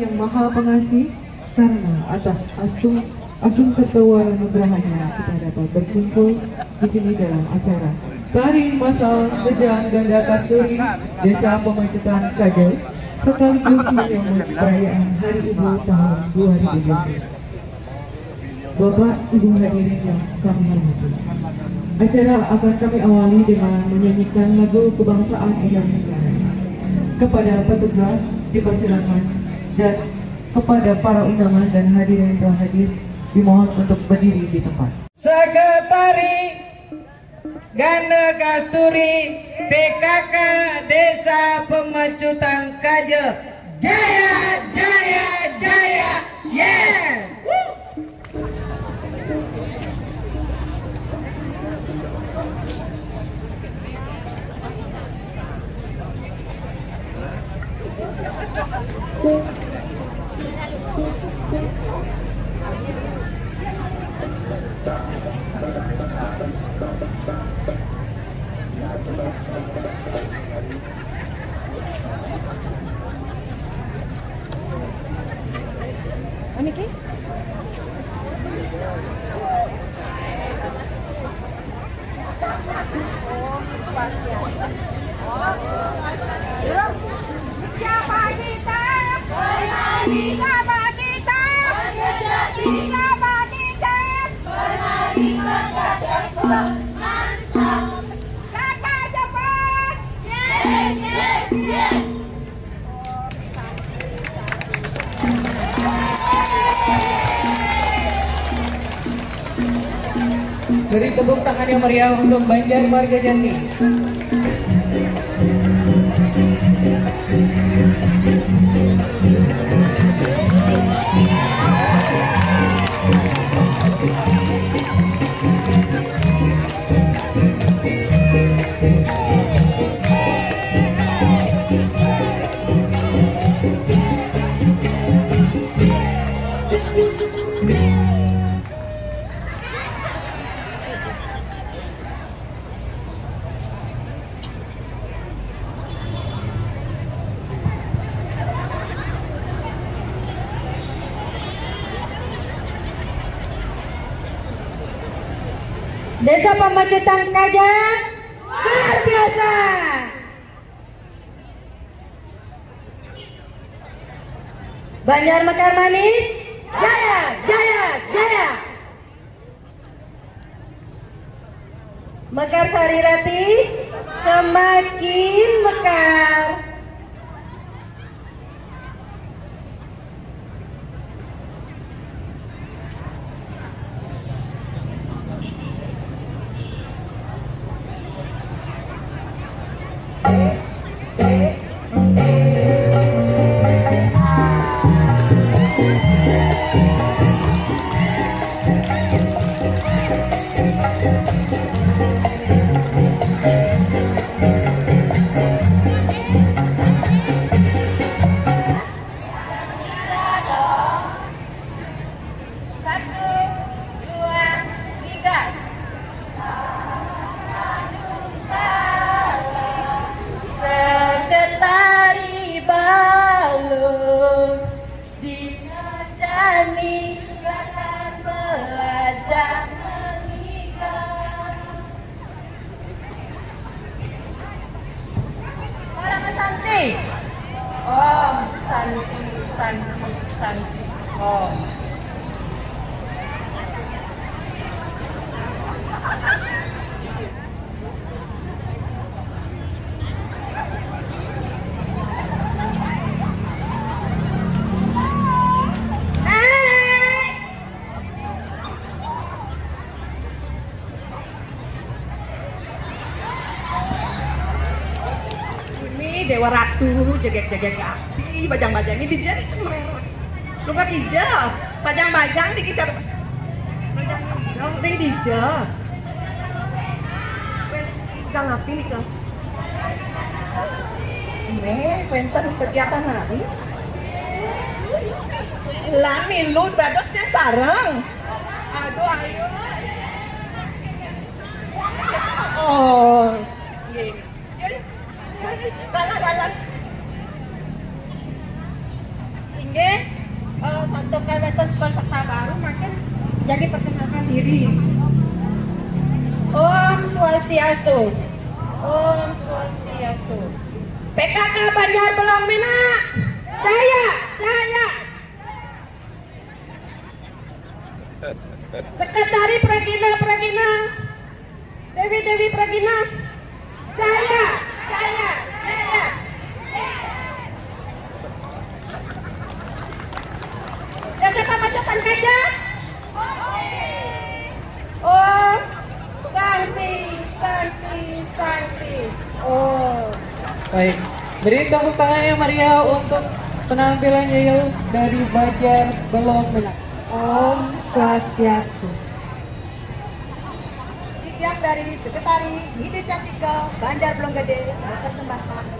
yang maha pengasih karena atas asung asung ketawaran nugrahnya kita dapat berkumpul di sini dalam acara tari masal Sejang Ganda Kasturi Desa Pemacetan Kajer sekaligus menyambut perayaan Hari Ibu tahun 2020. Bapak Ibu hadirin yang kami hormati. Acara akan kami awali dengan menyanyikan lagu kebangsaan Indonesia. Kepada petugas dipersilakan dan kepada para undangan dan hadirin yang telah hadir dimohon untuk berdiri di tempat. Sekretari Ganda Kasturi PKK Desa Pemacutan Kaje Jaya Jaya Jaya. Yes Aniki? Beri tepuk tangan yang meriah untuk Banjar Marga Jati Desa Pemacetan Kajar luar biasa. Banjar Mekar Manis, jaya, jaya, jaya. Mekar Sarirati semakin mekar. Santi. Oh, Santi, Santi, Santi. Oh. Jegek-jegek hati bajang-bajang ini dijari merah. Lu kan hijau, bajang-bajang dikicar. Bajang hijau, ding hijau. Gang api kang. Ini penten kegiatan hari. Lan milu badosnya sarang. Aduh ayo. Oh, gini. Lalan, Nggih. Eh, satu kaweton peserta baru makin jadi perkenalkan diri. Om Swastiastu. Om Swastiastu. PKK Banjar Belong Mina. Jaya, jaya. Sekretari Pragina Pragina. Dewi Dewi Pragina. Jaya, jaya, Oh, Santi, Santi, Santi. Oh. Baik, beri tepuk tangan yang meriah untuk penampilan Yayel dari Banjar Belong Menak. Om Swastiastu. Siap dari Sekretari Hidi Cantika Banjar Belum Gede mempersembahkan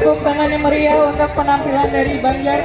tepuk tangan yang meriah untuk penampilan dari Banjar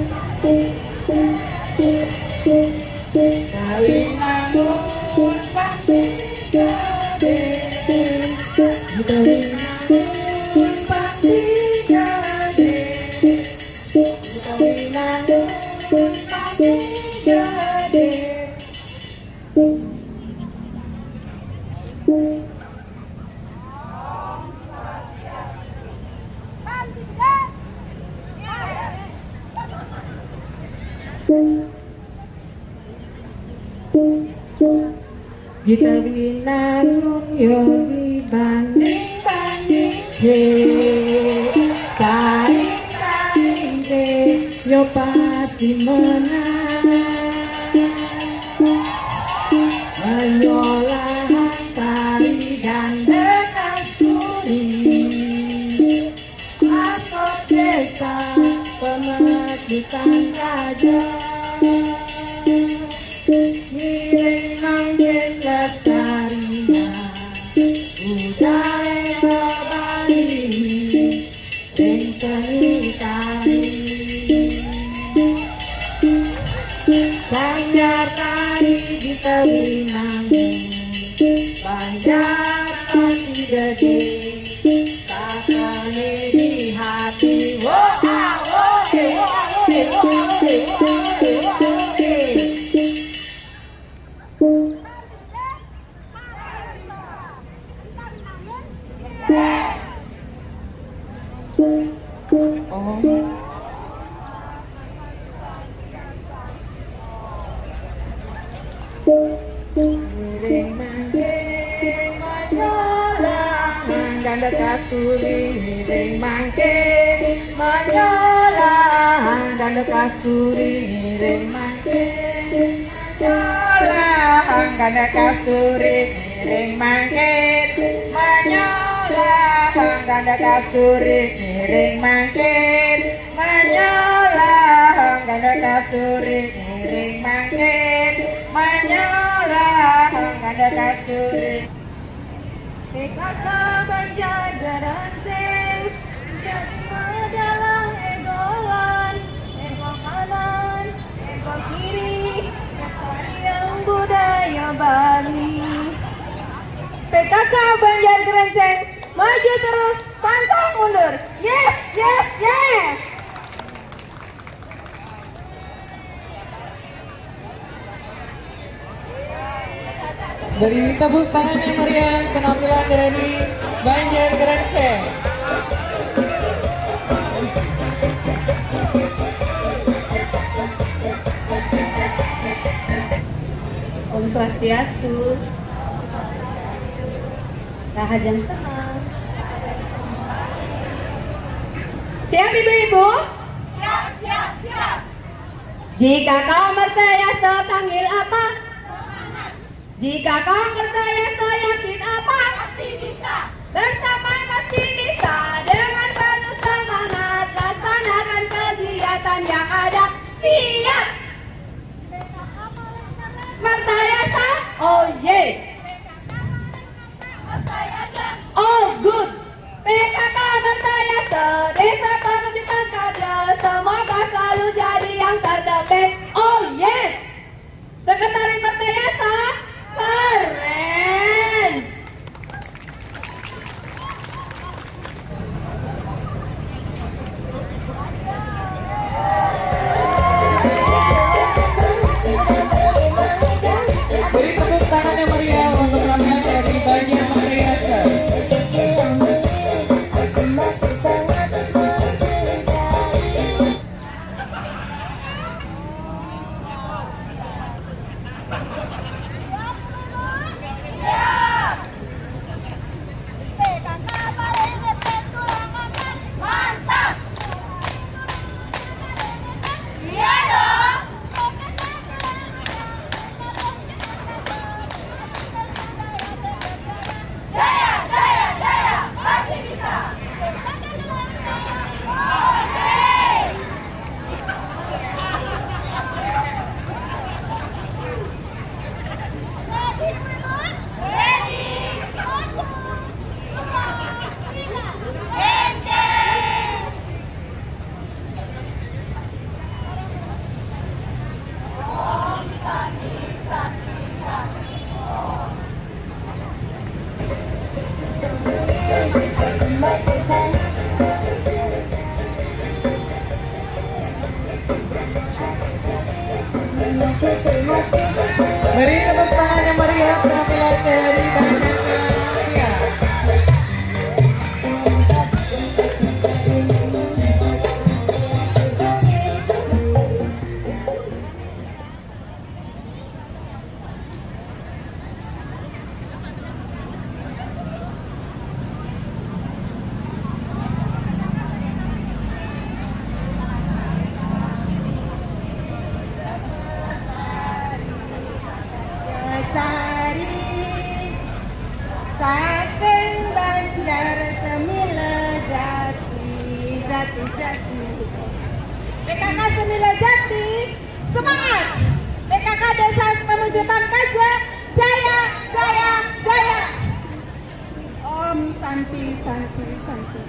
Kita binarung yo dibanding banding he Saring saring he yo pasti menang saja. Menyolang ganda kasuri miring mangke menyolang ganda kasuri miring mangke menyolang ganda kasuri miring mangke menyolang ganda kasuri PKK kiri Kelestarian budaya Bali PKK Banjar Gerenceng Maju terus, pantang mundur Yes, yes, yes Beri tepuk tangan yang meriah penampilan dari Banjar Gerenceng. Swastiastu Rahajang tenang Siap ibu-ibu? Siap, siap, siap. Jika kau bertanya panggil apa? Jika kau bertanya yakin apa? Pasti bisa. Bersama pasti bisa Dengan Oh yeah. Oh good. PKK Mertayasa Desa Pemujudkan Kader Semoga selalu jadi yang terdepan Oh yes Sekretaris Mertayasa Kaja Jaya Jaya Jaya. Om Santi Santi Santi.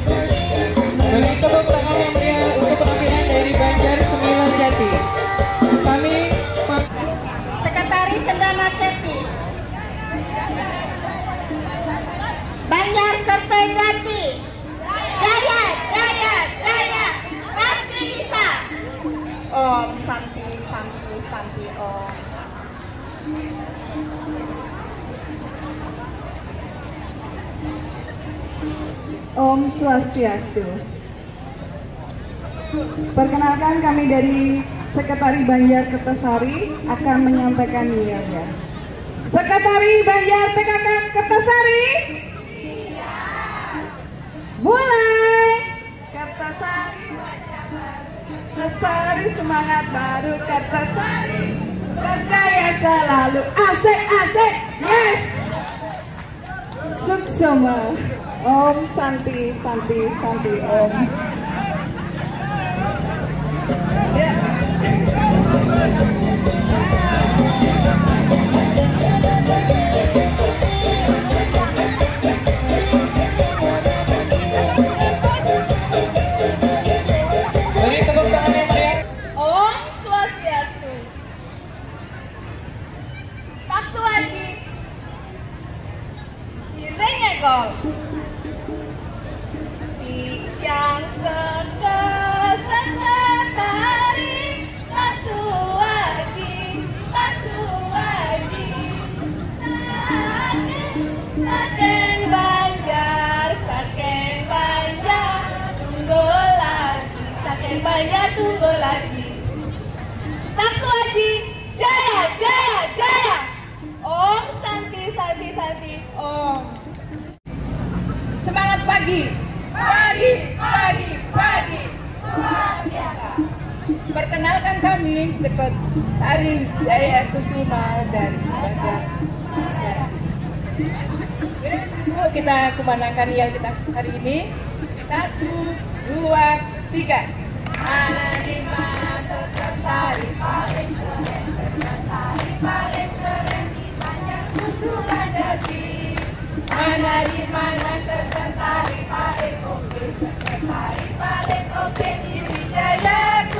Beri tepuk tangan yang meriah untuk penampilan dari Banjar Sembilan Jati. Kami mak- Sekretaris Cendana Keti Banjar Kertajati Om Santi Santi Santi Om. Om Swastiastu. Perkenalkan kami dari Sekretari Banjar Kertasari akan menyampaikan niatnya. Sekretari Banjar PKK Kertasari, mulai. Kertasari semangat baru Kertasari. Berjaya selalu asik asik. Yes. Suksema. Om Santi Santi Santi Om. Pagi, pagi, pagi, pagi. Luar biasa. Perkenalkan kami Sekretaris Jaya Kusuma dari. Yuk kita kumandangkan yang kita hari ini. Satu, dua, tiga. Mana di mana sekretaris paling keren, sekretaris paling keren di Banjar Kusuma Jati. Mana di mana sekretaris paling oke, sekretaris paling oke di Wijaya Kusuma.